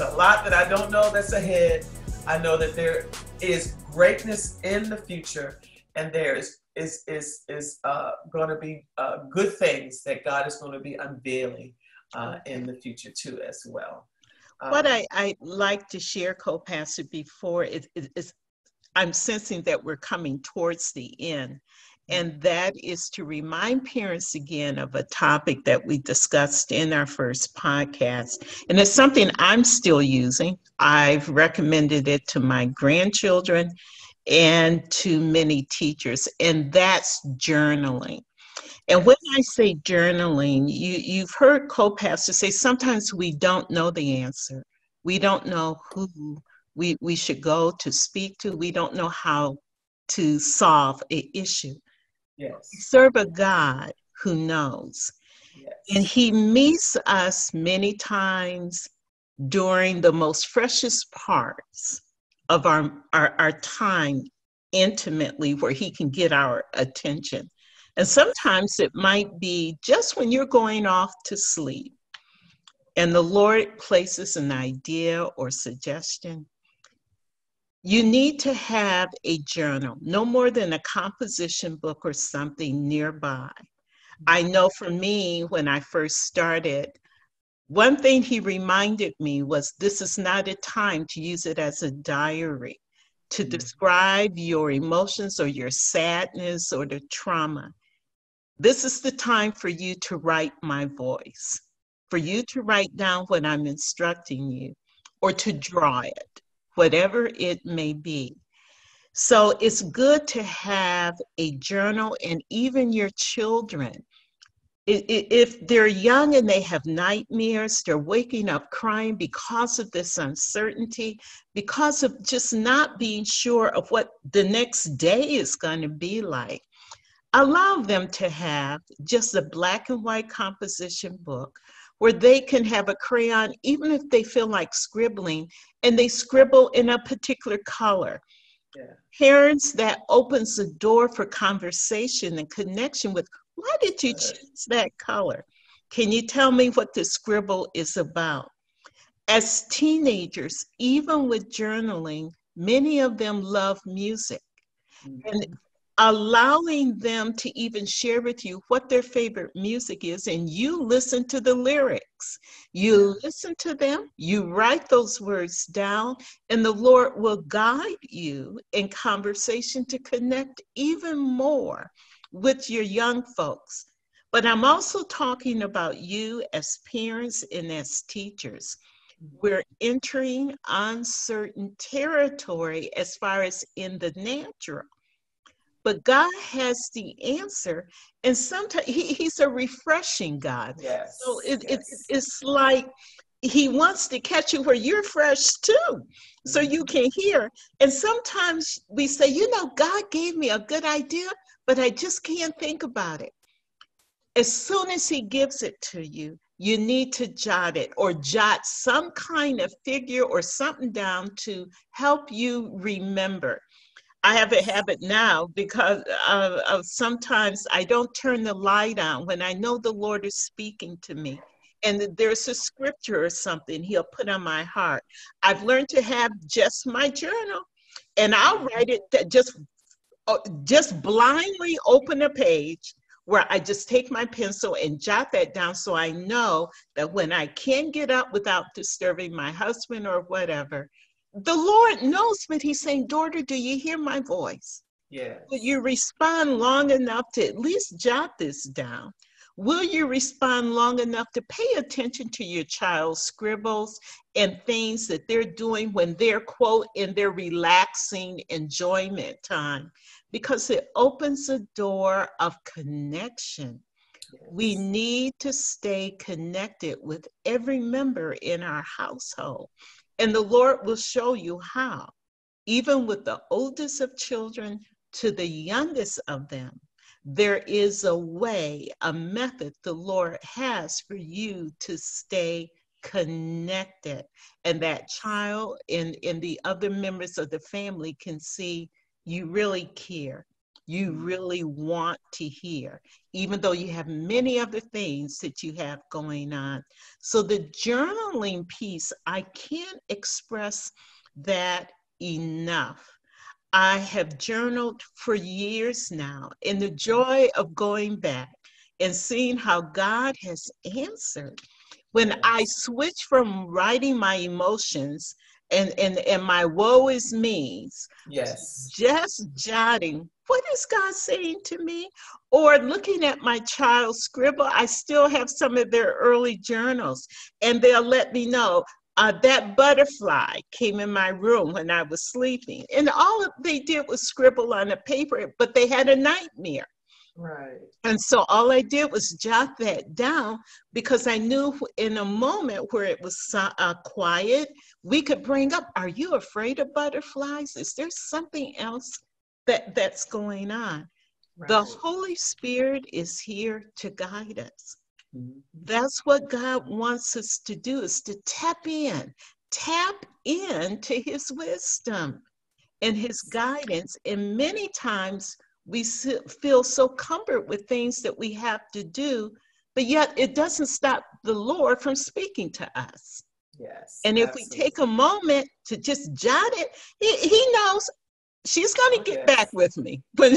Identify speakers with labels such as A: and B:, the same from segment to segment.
A: a lot that I don't know that's ahead. I know that there is greatness in the future, and there is is is is uh, going to be uh, good things that God is going to be unveiling uh, in the future too, as well.
B: what um, I I like to share, co-pastor, before is, is I'm sensing that we're coming towards the end. And that is to remind parents again of a topic that we discussed in our first podcast. And it's something I'm still using. I've recommended it to my grandchildren and to many teachers, and that's journaling. And when I say journaling, you, you've heard co pastors say sometimes we don't know the answer. We don't know who we, we should go to speak to. We don't know how to solve an issue.
A: Yes.
B: Serve a God who knows. Yes. And he meets us many times during the most freshest parts of our, our, our time intimately where he can get our attention. And sometimes it might be just when you're going off to sleep and the Lord places an idea or suggestion you need to have a journal, no more than a composition book or something nearby. I know for me, when I first started, one thing he reminded me was this is not a time to use it as a diary to mm-hmm. describe your emotions or your sadness or the trauma. This is the time for you to write my voice, for you to write down what I'm instructing you, or to draw it whatever it may be. So it's good to have a journal and even your children. If they're young and they have nightmares, they're waking up crying because of this uncertainty, because of just not being sure of what the next day is going to be like. Allow them to have just a black and white composition book where they can have a crayon, even if they feel like scribbling, and they scribble in a particular color. Yeah. Parents, that opens the door for conversation and connection with why did you choose that color? Can you tell me what the scribble is about? As teenagers, even with journaling, many of them love music. Mm-hmm. And allowing them to even share with you what their favorite music is and you listen to the lyrics. You listen to them you write those words down and the lord will guide you in conversation to connect even more with your young folks. But i'm also talking about you as parents and as teachers. We're entering uncertain territory as far as in the natural but God has the answer. And sometimes he, He's a refreshing God.
A: Yes.
B: So it,
A: yes.
B: it, it's like He wants to catch you where you're fresh too, so you mm-hmm. can hear. And sometimes we say, you know, God gave me a good idea, but I just can't think about it. As soon as He gives it to you, you need to jot it or jot some kind of figure or something down to help you remember. I have a habit now because of, of, sometimes I don't turn the light on when I know the Lord is speaking to me. And there's a scripture or something He'll put on my heart. I've learned to have just my journal, and I'll write it that just uh, just blindly open a page where I just take my pencil and jot that down so I know that when I can get up without disturbing my husband or whatever, the Lord knows, but He's saying, Daughter, do you hear my voice?
A: Yeah.
B: Will you respond long enough to at least jot this down? Will you respond long enough to pay attention to your child's scribbles and things that they're doing when they're, quote, in their relaxing enjoyment time? Because it opens a door of connection. Yes. We need to stay connected with every member in our household. And the Lord will show you how, even with the oldest of children to the youngest of them, there is a way, a method the Lord has for you to stay connected. And that child and, and the other members of the family can see you really care. You mm-hmm. really want to hear, even though you have many other things that you have going on. So, the journaling piece, I can't express that enough. I have journaled for years now, and the joy of going back and seeing how God has answered. When I switch from writing my emotions and and and my woe is me's
A: yes.
B: Just jotting what is god saying to me? Or looking at my child's scribble i still have some of their early journals and they'll let me know uh, that butterfly came in my room when i was sleeping. And all they did was scribble on a paper but they had a nightmare
A: Right.
B: And so all I did was jot that down because I knew in a moment where it was uh, quiet, we could bring up, are you afraid of butterflies? Is there something else that that's going on? Right. The Holy Spirit is here to guide us. Mm-hmm. That's what God wants us to do is to tap in, tap into his wisdom and his guidance. And many times we feel so cumbered with things that we have to do, but yet it doesn't stop the Lord from speaking to us.
A: Yes.
B: And if absolutely. we take a moment to just jot it, he, he knows she's going to oh, get yes. back with me, but,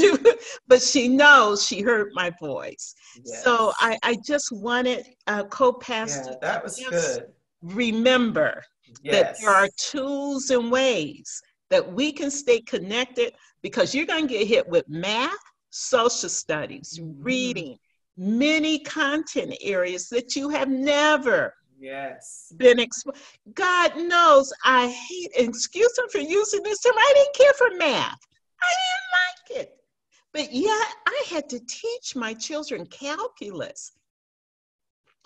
B: but she knows she heard my voice. Yes. So I, I just wanted a co-pastor.
A: Yeah, that was good.
B: Remember yes. that there are tools and ways that we can stay connected because you're going to get hit with math, social studies, mm-hmm. reading, many content areas that you have never
A: yes
B: been exposed. God knows I hate, excuse me for using this term, I didn't care for math. I didn't like it. But yet I had to teach my children calculus.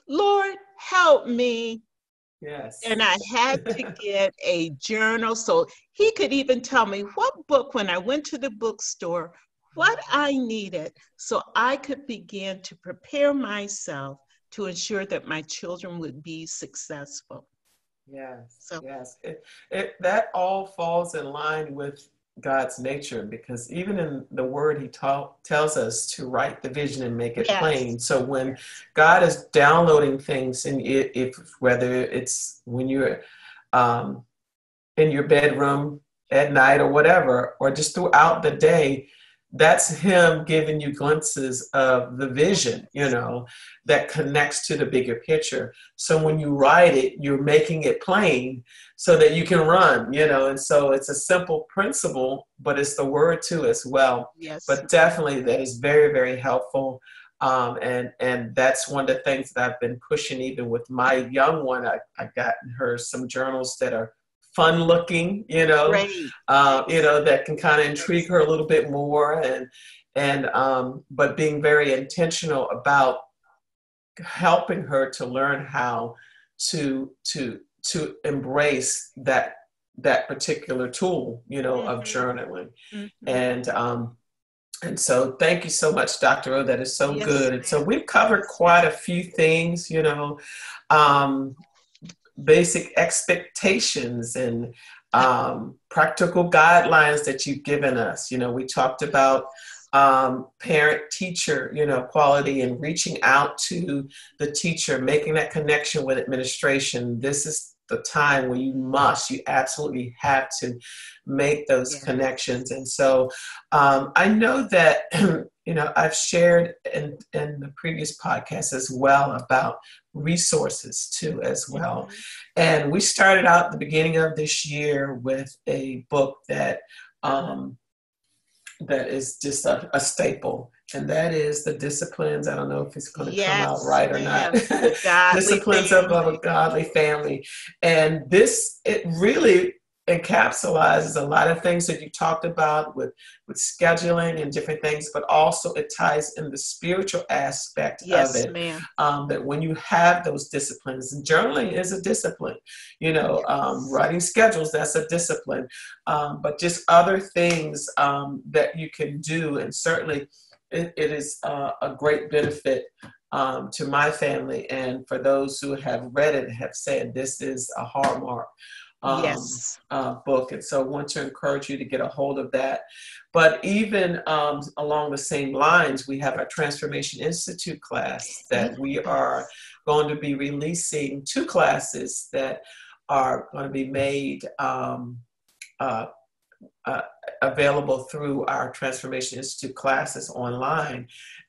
B: Lord, help me
A: Yes.
B: And I had to get a journal so he could even tell me what book, when I went to the bookstore, what I needed so I could begin to prepare myself to ensure that my children would be successful.
A: Yes. So, yes. It, it, that all falls in line with God's nature because even in the word he ta- tells us to write the vision and make it yes. plain. So when God is downloading things and if whether it's when you're um, in your bedroom at night or whatever, or just throughout the day, that's him giving you glimpses of the vision, you know, that connects to the bigger picture. So when you write it, you're making it plain so that you can run, you know, and so it's a simple principle, but it's the word too as well.
B: Yes.
A: But definitely that is very, very helpful. Um, and and that's one of the things that I've been pushing even with my young one. I, I've gotten her some journals that are fun looking, you know, right. uh, you know, that can kind of intrigue her a little bit more and, and, um, but being very intentional about helping her to learn how to, to, to embrace that, that particular tool, you know, mm-hmm. of journaling. Mm-hmm. And, um, and so thank you so much, Dr. O. That is so yes, good. And so we've covered quite a few things, you know. Um, basic expectations and um, practical guidelines that you've given us. You know, we talked about um, parent teacher, you know, quality and reaching out to the teacher, making that connection with administration. This is the time where you must, you absolutely have to make those yeah. connections. And so um, I know that, you know, I've shared in, in the previous podcast as well about resources too as well. Mm-hmm. And we started out the beginning of this year with a book that um, that is just a, a, staple, and that is the disciplines. I don't know if it's going to yes, come out right or not. disciplines of, of a godly family, and this it really encapsulates a lot of things that you talked about with with scheduling and different things, but also it ties in the spiritual aspect
B: yes,
A: of it.
B: Ma'am.
A: Um, that when you have those disciplines, and journaling is a discipline, you know, um, writing schedules that's a discipline, um, but just other things um, that you can do, and certainly it, it is uh, a great benefit um, to my family and for those who have read it have said this is a hallmark um,
B: yes.
A: uh, book. And so I want to encourage you to get a hold of that. But even um, along the same lines, we have our Transformation Institute class that we are going to be releasing two classes that are going to be made um, uh, uh, available through our Transformation Institute classes online.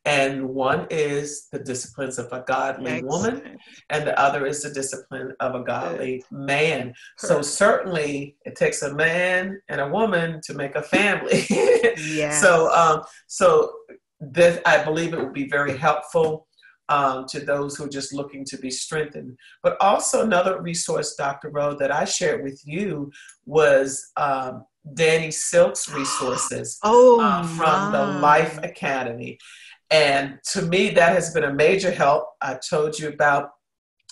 A: And one is the disciplines of a godly Excellent. woman, and the other is the discipline of a godly man. Perfect. So, certainly, it takes a man and a woman to make a family. yes. So, um, so this, I believe it will be very helpful um, to those who are just looking to be strengthened. But also, another resource, Dr. Rho, that I shared with you was um, Danny Silk's resources
B: oh,
A: uh, from the Life Academy. And to me, that has been a major help. I told you about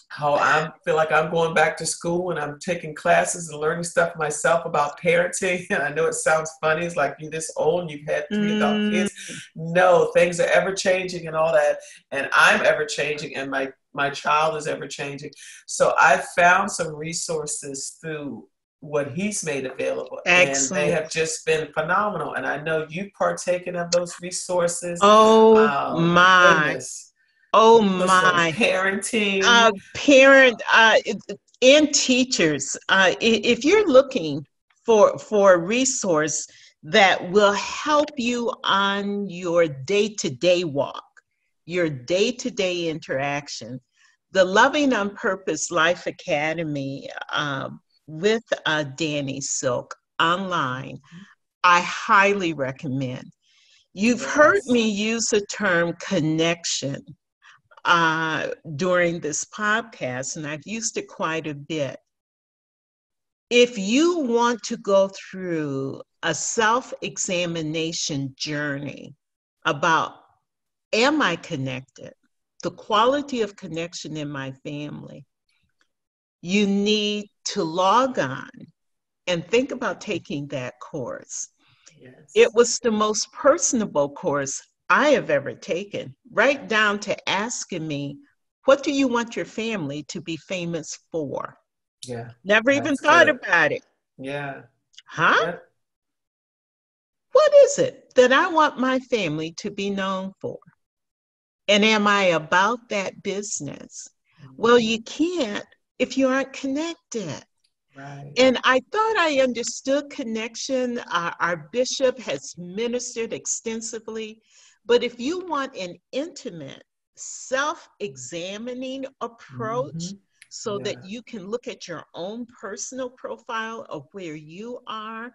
A: how I feel like I'm going back to school and I'm taking classes and learning stuff myself about parenting. And I know it sounds funny. It's like you're this old and you've had three mm. adult kids. No, things are ever changing and all that. And I'm ever changing and my, my child is ever changing. So I found some resources through what he's made available. Excellent. And they have just been phenomenal. And I know you've partaken of those resources.
B: Oh um, my. Goodness. Oh my.
A: Parenting.
B: Uh, parent uh, and teachers. Uh, if you're looking for for a resource that will help you on your day-to-day walk, your day-to-day interaction, the Loving on Purpose Life Academy um, with uh, Danny Silk online, I highly recommend. You've yes. heard me use the term connection uh, during this podcast, and I've used it quite a bit. If you want to go through a self examination journey about am I connected, the quality of connection in my family, you need to log on and think about taking that course. Yes. It was the most personable course I have ever taken, right down to asking me, What do you want your family to be famous for?
A: Yeah.
B: Never even thought about it.
A: Yeah.
B: Huh? Yeah. What is it that I want my family to be known for? And am I about that business? Mm-hmm. Well, you can't if you aren't connected. Right. And I thought I understood connection. Uh, our bishop has ministered extensively. But if you want an intimate, self examining approach, mm-hmm. so yeah. that you can look at your own personal profile of where you are,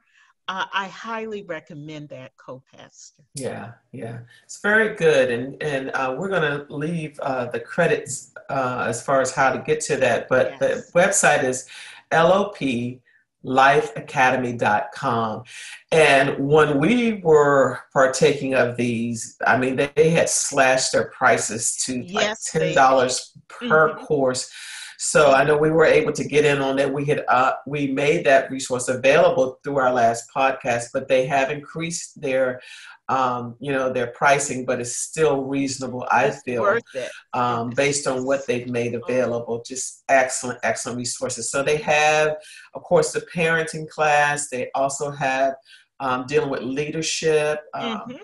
B: uh, I highly recommend that co-pastor.
A: Yeah, yeah, it's very good, and and uh, we're going to leave uh, the credits uh, as far as how to get to that. But yes. the website is loplifeacademy.com, and when we were partaking of these, I mean, they, they had slashed their prices to yes, like ten dollars per mm-hmm. course so I know we were able to get in on that. We had uh, we made that resource available through our last podcast, but they have increased their um, you know their pricing, but it's still reasonable. I it's feel um, based on what they've made available. Just excellent, excellent resources. So they have, of course, the parenting class. They also have um, dealing with leadership. Um, mm-hmm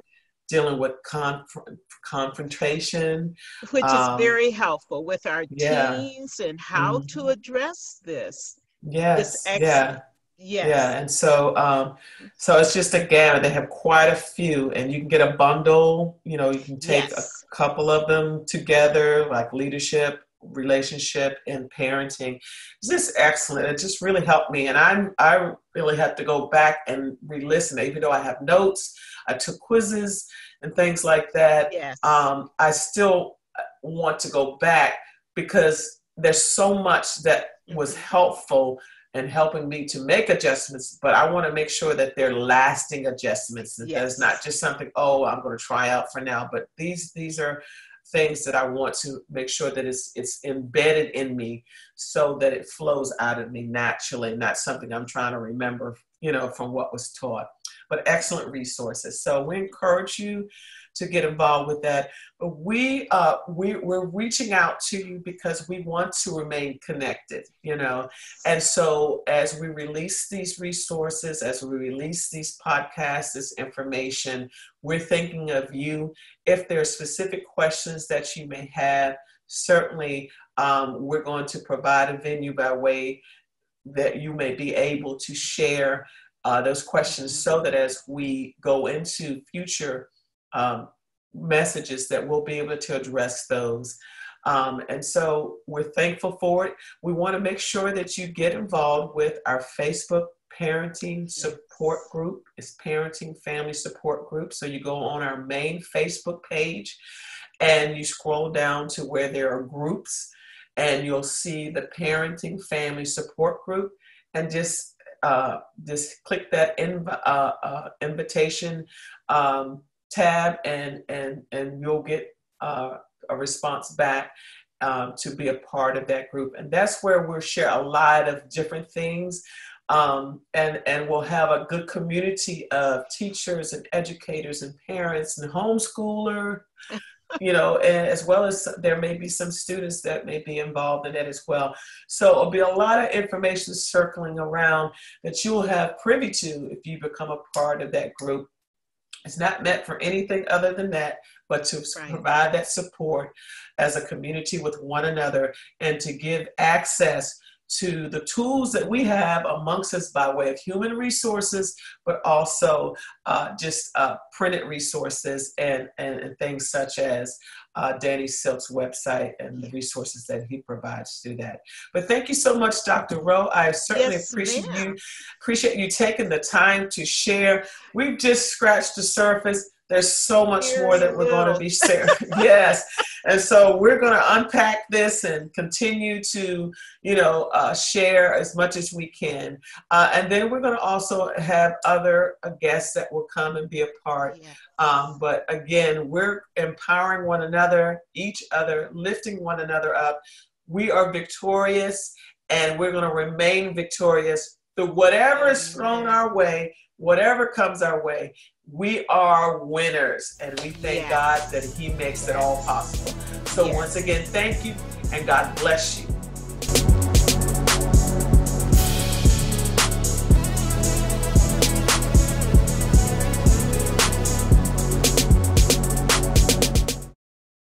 A: dealing with conf- confrontation,
B: which um, is very helpful with our yeah. teens and how mm-hmm. to address this.
A: Yes, this yeah. Yes. Yeah, and so um, so it's just a gamut. They have quite a few, and you can get a bundle. You know, you can take yes. a couple of them together, like leadership, relationship, and parenting. It's just excellent. It just really helped me, and I I really had to go back and re-listen. Even though I have notes, I took quizzes and things like that.
B: Yes.
A: Um, I still want to go back because there's so much that was helpful and helping me to make adjustments, but I want to make sure that they're lasting adjustments. That yes. there's not just something, oh, I'm going to try out for now. But these these are things that I want to make sure that it's it's embedded in me so that it flows out of me naturally, not something I'm trying to remember, you know, from what was taught. But excellent resources. So we encourage you to get involved with that. We uh, we we're reaching out to you because we want to remain connected, you know. And so as we release these resources, as we release these podcasts, this information, we're thinking of you. If there are specific questions that you may have, certainly um, we're going to provide a venue by way that you may be able to share uh, those questions so that as we go into future um, messages that we'll be able to address those. Um, and so we're thankful for it. We want to make sure that you get involved with our Facebook parenting support group. It's parenting family support group. So you go on our main Facebook page and you scroll down to where there are groups and you'll see the parenting family support group and just uh, just click that inv- uh, uh, invitation um, tab and and and you'll get uh, a response back um, to be a part of that group. And that's where we'll share a lot of different things um, and and we'll have a good community of teachers and educators and parents and homeschooler you know and as well as there may be some students that may be involved in that as well so it'll be a lot of information circling around that you'll have privy to if you become a part of that group it's not meant for anything other than that, but to right. provide that support as a community with one another and to give access to the tools that we have amongst us by way of human resources, but also uh, just uh, printed resources and, and, and, things such as uh, Danny Silk's website and the resources that he provides through that. But thank you so much, Dr. Rho. I certainly yes, appreciate ma'am. you appreciate you taking the time to share. We've just scratched the surface there's so much more that we're going to be sharing. yes. And so we're going to unpack this and continue to, you know, uh, share as much as we can. Uh, and then we're going to also have other uh, guests that will come and be a part. Yeah. Um, but again, we're empowering one another, each other, lifting one another up. We are victorious and we're going to remain victorious through whatever is thrown our way, whatever comes our way we are winners and we thank yes. God that He makes it all possible. So, yes. once again, thank you and God bless you.